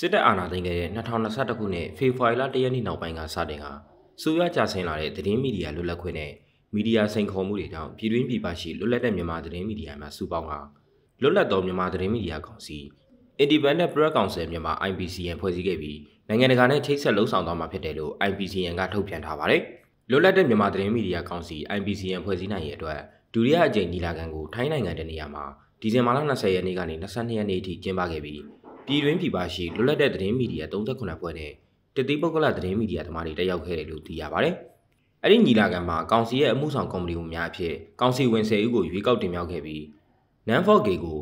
စစ်တပ်အာဏာသိမ်းခဲ့တဲ့2021ခုနှစ်ဖေဖော်ဝါရီလ1ရက်နေ့နောက်ပိုင်းကစတင်ကဆိုရကြဆင်းလာတဲ့သတင်းမီဒီယာလွတ်လပ်ခွင့်နဲ့မီဒီယာစိန်ခေါ်မှုတွေကြောင့်ပြည်တွင်းပြည်ပရှိလွတ်လပ်တဲ့မြန်မာသတင်းမီဒီယာများစုပေါင်းကလွတ်လပ်သောမြန်မာသတင်းမီဒီယာကောင်စီ Independent Press Council မြန်မာ IPCN ဖွဲ့စည်းခဲ့ပြီးနိုင်ငံတကာနဲ့ချိတ်ဆက်လှုပ်ဆောင်သွားမှာဖြစ်တယ်လို့ IPCN ကထုတ်ပြန်ထားပါတယ်။လွတ်လပ်တဲ့မြန်မာသတင်းမီဒီယာကောင်စီ IPCN ဖွဲ့စည်းနိုင်ရဲ့အတွက်ဒုတိယအကြိမ်ညီလာခံကိုထိုင်းနိုင်ငံတနေရာမှာဒီဇင်ဘာလ20ရက်နေ့ကနေ22ရက်နေ့အထိကျင်းပခဲ့ပြီး ပြည်တွင်းပြည်ပရှိလွတ်လပ်တဲ့သတင်းမီဒီယာ38ဖွဲ့နဲ့တတိပုဂ္ဂလသတင်းမီဒီယာသမားတွေတက်ရောက်ခဲ့တယ်လို့သိရပါတယ်။အဲ့ဒီညီလာခံမှာကောင်စီရဲ့အမှုဆောင်ကော်မတီဝင်များအဖြစ်ကောင်စီဝင်10ဦးကိုရွေးကောက်တင်မြှောက်ခဲ့ပြီး Nan4K ကို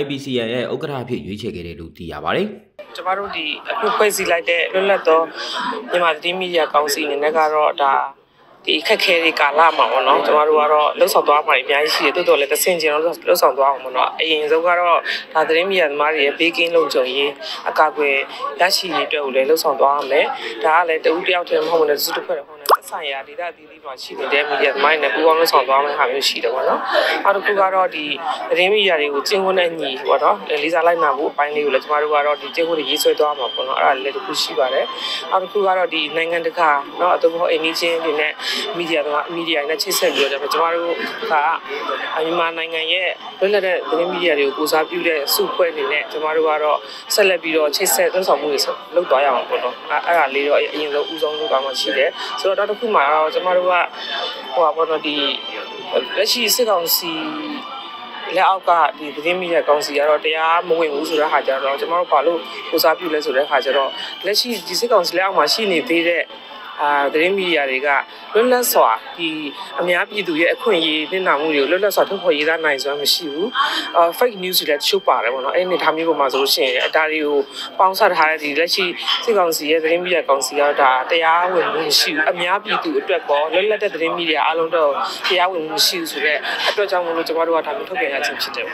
IPCN ရဲ့ဥက္ကဋ္ဌအဖြစ်ရွေးချယ်ခဲ့တယ်လို့သိရပါတယ်။ကျမတို့ဒီအခုဖွဲ့စည်းလိုက်တဲ့လွတ်လပ်သောမြန်မာသတင်းမီဒီယာကောင်စီအနေနဲ့ကတော့ဒါ ဒီခက်ခဲတွေကာလမှာပေါ့နော်ကျမတို့ကတော့လှုပ်ဆောင်သွားမှာအများကြီးရှိတယ်တိုးတော်လည်းတဆင်ကျင်တော့လှုပ်ဆောင်သွားအောင်ပေါ့နော်အရင်ဆုံးကတော့ဒါသတင်းမီဒီယာသမားတွေရဲ့ဘေးကင်းလုံခြုံရေးအကာအကွယ်ရရှိရေးအတွက်ကိုလည်းလှုပ်ဆောင်သွားရမယ်ဒါကလည်းတဦးတယောက်တည်းမဟုတ်ဘူးလေစုတစ်ဖွဲ့တစ် သက်ဆိုင်ရာဒေသအသီးသီးမှာရှိနေတဲ့ media သမားတွေနဲ့ပူးပေါင်းလှုပ်ဆောင်သွားမယ့်ဟာမျိုးရှိတယ်ပေါ့နော်။နောက်တစ်ခုကတော့ဒီသတင်း media တွေကိုကျင့်ဝတ်နဲ့ညီပေါ့နော်။လေးစားလိုက်နာဖို့အပိုင်းလေးကိုလည်းကျမတို့ကတော့ဒီကျင့်ဝတ်တွေရေးဆွဲသွားမှာပေါ့နော်။အဲ့ဒါလည်းတစ်ခုရှိပါတယ်။နောက်တစ်ခုကတော့ဒီနိုင်ငံတကာနော်အတူတူအင်းချင်းတွေနဲ့ media သမား media နဲ့ချိတ်ဆက်ပြီးတော့ကျမတို့ကအမြန်မာနိုင်ငံရဲ့လွတ်လပ်တဲ့သတင်း media တွေကိုကိုစားပြုတဲ့စုဖွဲ့အနေနဲ့ကျမတို့ကတော့ဆက်လက်ပြီးတော့ချိတ်ဆက်လှုပ်ဆောင်မှုတွေလုပ်သွားရအောင်ပေါ့နော်။အဲ့ဒါလေးတော့အရင်ဆုံးဦးဆုံးလုပ်သွားမှရှိတယ်။ဆိုတော့နောက်တစ်ခုမှာတော့ကျမတို့ကဟိုပါပေါ့နော်ဒီလက်ရှိစစ်ကောင်စီလက်အောက်ကဒီသတင်းမီဒီယာကောင်စီကတော့တရားမဝင်ဘူးဆိုတဲ့ဟာကြတော့ကျွန်တော်တို့ဘာလို့ကိုစားပြုလဲဆိုတဲ့ဟာကြတော့လက်ရှိဒီစစ်ကောင်စီလက်အောက်မှာရှိနေသေးတဲ့ အာသတင်းမီဒီယာတွေကလွတ်လပ်စွာဒီအများပြည်သူရဲ့အခွင့်အရေးနှိမ့်နာမှုတွေကိုလွတ်လပ်စွာထုတ်ဖော်ရေးသားနိုင်စွမ်းမရှိဘူးအာ fake news တွေလည်းတချို့ပါတယ်ပေါ့နော်အဲ့ဒီထားမျိုးပေါ်မှာဆိုလို့ရှိရင်အတားတွေကိုပေါင်းစပ်ထားတဲ့ဒီလက်ရှိစစ်ကောင်စီရဲ့သတင်းမီဒီယာကောင်စီကတော့ဒါတရားဝင်မှုမရှိဘူးအများပြည်သူအတွက်ကောလွတ်လပ်တဲ့သတင်းမီဒီယာအားလုံးတော့တရားဝင်မှုမရှိဘူးဆိုတော့အတွက်ကြောင့်မလို့ကျွန်တော်တို့ကဒါမျိုးထုတ်ပြန်ရခြင်းဖြစ်တယ်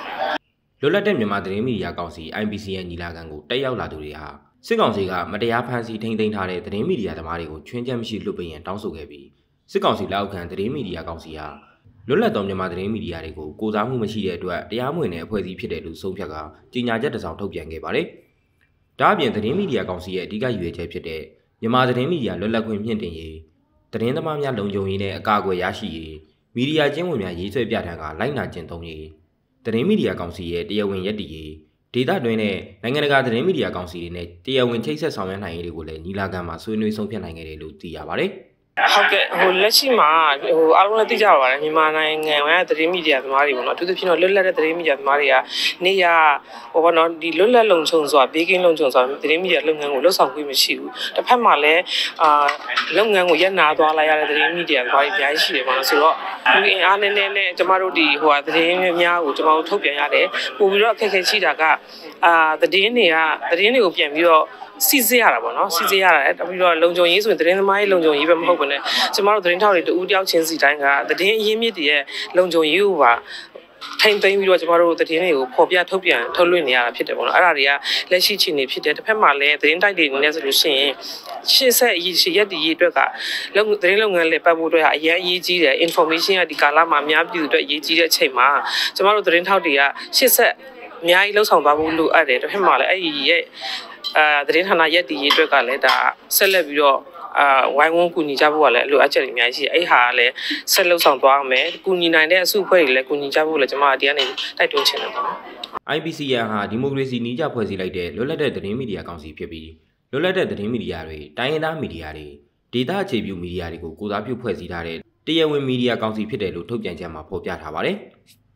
လွတ်လပ်တဲ့မြန်မာသတင်းမီဒီယာကောင်စီ IPC ရဲ့ညီလာခံကိုတက်ရောက်လာသူတွေဟာ စစ်ကောင်စီကမတရားဖမ်းဆီးထိန်းသိမ်းထားတဲ့သတင်းမီဒီယာသမားတွေကိုချွင်းချက်မရှိလွှတ်ပေးရန်တောင်းဆိုခဲ့ပြီးစစ်ကောင်စီလက်အောက်ခံသတင်းမီဒီယာကောင်စီဟာလွတ်လပ်သောမြန်မာသတင်းမီဒီယာတွေကိုကိုစားမှုမရှိတဲ့အတွက်တရားမဝင်တဲ့အဖွဲ့အစည်းဖြစ်တယ်လို့ဆုံးဖြတ်ကကြေညာချက်တစ်စောင်ထုတ်ပြန်ခဲ့ပါတယ်။ဒါအပြင်သတင်းမီဒီယာကောင်စီရဲ့အဓိကရည်ရွယ်ချက်ဖြစ်တဲ့မြန်မာသတင်းမီဒီယာလွတ်လပ်ခွင့်မြင့်တင်ရေးသတင်းသမားများလုံခြုံရေးနဲ့အကာအကွယ်ရရှိရေးမီဒီယာကျင်းဝင်များရေးဆွဲပြဋ္ဌာန်းကလိုက်နာကျင့်သုံးရေးသတင်းမီဒီယာကောင်စီရဲ့တရားဝင်ရည်တည်ရေး ဒေတာတွင်းနဲ့နိုင်ငံတကာသတင်းမီဒီယာကောင်စီတွေနဲ့တရားဝင်ချိတ်ဆက်ဆောင်ရွက်နိုင်ရေးတွေကိုလည်းညီလာခံမှာဆွေးနွေးဆုံးဖြတ်နိုင်ခဲ့တယ်လို့သိရပါတယ်။ ဟုတ်ကဲ့ဟိုလက်ရှိမှာဟိုအားလုံးလည်းသိကြပါပါတယ်မြန်မာနိုင်ငံရဲ့သတင်းမီဒီယာသမားတွေပေါ့နော်အထူးသဖြင့်တော့လွတ်လပ်တဲ့သတင်းမီဒီယာသမားတွေကနေရဟိုဘောနော်ဒီလွတ်လပ်လုံခြုံစွာဘေးကင်းလုံခြုံစွာသတင်းမီဒီယာလုပ်ငန်းကိုလှုပ်ဆောင်ခွင့်မရှိဘူးတစ်ဖက်မှာလည်းအာလုပ်ငန်းကိုရပ်နာသွားလိုက်ရတဲ့သတင်းမီဒီယာသမားတွေအများကြီးရှိတယ်ပေါ့နော်ဆိုတော့ဒီအင်အားနည်းနည်းနဲ့ကျမတို့ဒီဟိုဟာသတင်းများကိုကျမတို့ထုတ်ပြန်ရတယ်ပို့ပြီးတော့အခက်အခဲရှိတာကအာသတင်းတွေကသတင်းတွေကိုပြန်ပြီးတော့ စီစစ်ရတာပေါ့နော်စီစစ်ရတာတပြီးတော့လုံခြုံရေးဆိုရင်သတင်းသမားရေးလုံခြုံရေးပဲမဟုတ်ဘူးねကျမတို့သတင်းထောက်တွေတူဦးတယောက်ချင်းစီတိုင်းကသတင်းအရင်းမြစ်တွေရဲ့လုံခြုံရေးကိုပါထိုင်သိမ်းပြီးတော့ကျမတို့သတင်းတွေကိုပေါ်ပြထုတ်ပြန်ထုတ်လွှင့်နေရတာဖြစ်တယ်ပေါ့နော်အဲ့ဒါတွေကလက်ရှိချိန်နေဖြစ်တယ်တစ်ဖက်မှာလည်းသတင်းတိုက်တွေနေနေဆိုလို့ရှိရင်ရှင်းဆက်အရေးရှိရက်ဒီရေးအတွက်ကလုံသတင်းလုပ်ငန်းလေးပတ်ဖို့အတွက်ကအရင်အရေးကြီးတယ် information ကဒီကာလမှာအများပြည်သူအတွက်အရေးကြီးတဲ့အချိန်မှာကျမတို့သတင်းထောက်တွေကရှင်းဆက်အများကြီးလှုပ်ဆောင်သွားဖို့လိုအပ်တယ်တစ်ဖက်မှာလည်းအဲ့ဒီရဲ့ အာသတင်းဌာနရက်တီရေးအတွက်ကလည်းဒါဆက်လက်ပြီးတော့အာဝိုင်းဝန်းကူညီကြဖို့ကလည်းလိုအပ်ချက်တွေအများကြီးရှိတယ်အဲ့ဟာကလည်းဆက်လှုပ်ဆောင်သွားမယ်ကူညီနိုင်တဲ့အစုအဖွဲ့တွေလည်းကူညီကြဖို့လည်းကျွန်မဒီကနေတိုက်တွန်းချင်တယ်ပေါ့နော် IPCN ဟာဒီမိုကရေစီနည်းကျဖွဲ့စည်းလိုက်တဲ့လွတ်လပ်တဲ့သတင်းမီဒီယာကောင်စီဖြစ်ပြီးလွတ်လပ်တဲ့သတင်းမီဒီယာတွေတိုင်းရင်းသားမီဒီယာတွေဒေသအခြေပြုမီဒီယာတွေကိုကိုစားပြုဖွဲ့စည်းထားတဲ့တရားဝင်မီဒီယာကောင်စီဖြစ်တယ်လို့ထုတ်ပြန်ချက်မှာဖော်ပြထားပါတယ်။